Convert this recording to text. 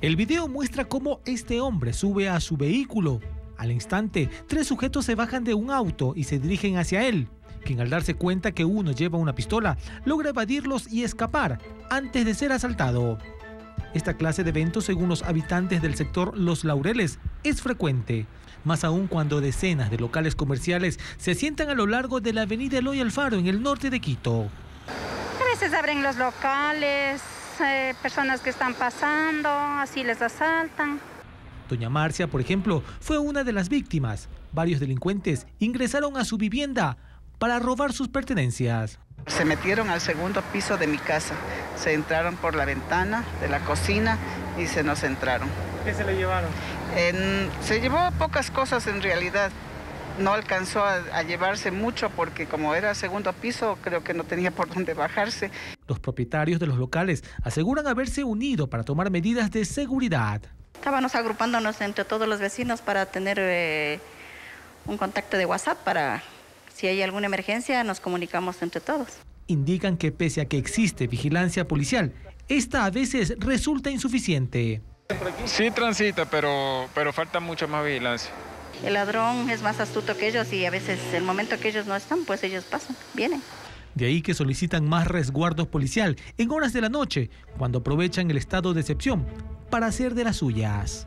El video muestra cómo este hombre sube a su vehículo. Al instante, tres sujetos se bajan de un auto y se dirigen hacia él, quien al darse cuenta que uno lleva una pistola, logra evadirlos y escapar antes de ser asaltado. Esta clase de eventos, según los habitantes del sector Los Laureles, es frecuente, más aún cuando decenas de locales comerciales se asientan a lo largo de la avenida Eloy Alfaro en el norte de Quito. A veces abren los locales, eh, personas que están pasando, así les asaltan. Doña Marcia, por ejemplo, fue una de las víctimas. Varios delincuentes ingresaron a su vivienda para robar sus pertenencias. Se metieron al segundo piso de mi casa, se entraron por la ventana de la cocina y se nos entraron. ¿Qué se le llevaron? se llevó pocas cosas en realidad. No alcanzó a, llevarse mucho porque como era segundo piso creo que no tenía por dónde bajarse. Los propietarios de los locales aseguran haberse unido para tomar medidas de seguridad. Estábamos agrupándonos entre todos los vecinos para tener eh, un contacto de WhatsApp para si hay alguna emergencia, nos comunicamos entre todos. Indican que pese a que existe vigilancia policial, esta a veces resulta insuficiente. Sí transita, pero, pero falta mucha más vigilancia. El ladrón es más astuto que ellos y a veces el momento que ellos no están, pues ellos pasan, vienen. De ahí que solicitan más resguardo policial en horas de la noche, cuando aprovechan el estado de excepción para hacer de las suyas.